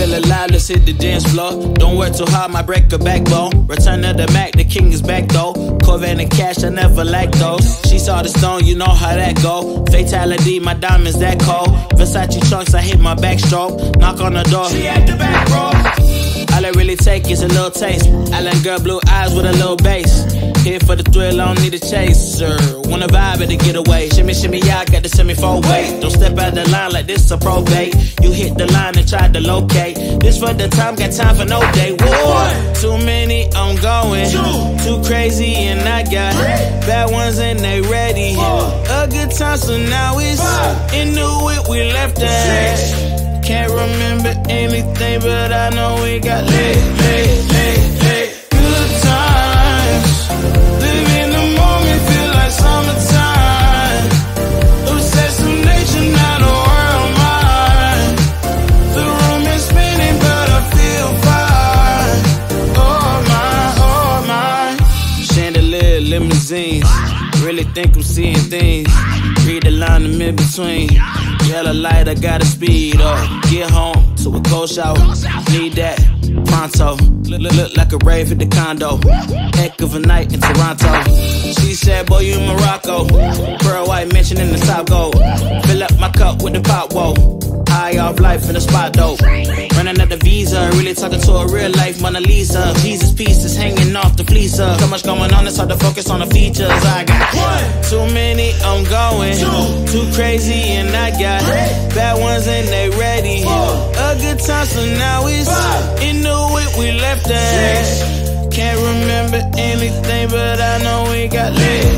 Feel alive, let's hit the dance floor. Don't work too hard, might break a backbone. Return of the Mac, the king is back though. Corvette and cash, I never lack those. She saw the stone, you know how that go. Fatality, my diamonds that cold. Versace trunks, I hit my backstroke. Knock on the door, she at the back, bro. All I really take is a little taste. Island girl, blue eyes with a little bass. Here for the thrill, I don't need a chaser. Wanna vibe at a getaway. Shimmy, shimmy, yeah, I got the semi four way. Don't step out the line like this a probate. You hit the line and try to locate. This for the time, got time for no day. War. Too many, I'm going. Got bad ones and they ready. A good time, so now it's into it. We left that. Can't remember anything, but I know we got lit, Limousines. Really think I'm seeing things. Read the line in mid between. Yellow light, I gotta speed up. Get home to a cold shower. Need that pronto. Look, look, look like a rave at the condo. Heck of a night in Toronto. She said, Boy, you in Morocco. Pearl white mention in the top gold. Fill up my cup with the pop, whoa. Off life in the spot though. Running at the visa, really talking to a real life Mona Lisa. Jesus pieces hanging off the fleece. So much going on, it's hard to focus on the features. I got one, too many, I'm going. Two, too crazy, and I got three, bad ones and they ready. Four, A good time, so now it's into it. We left that. Can't remember anything, but I know we got lit.